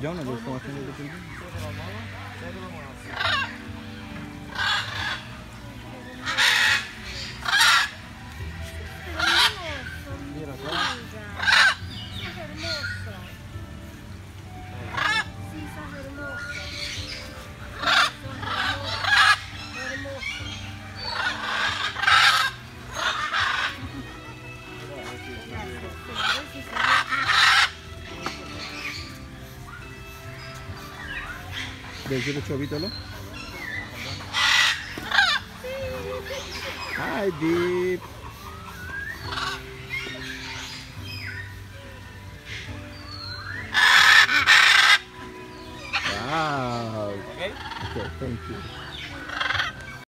Yo no, yo como haciendo el Sí, ¿De qué chovítalo? Hi, Deep. Wow. Okay? Okay, thank you.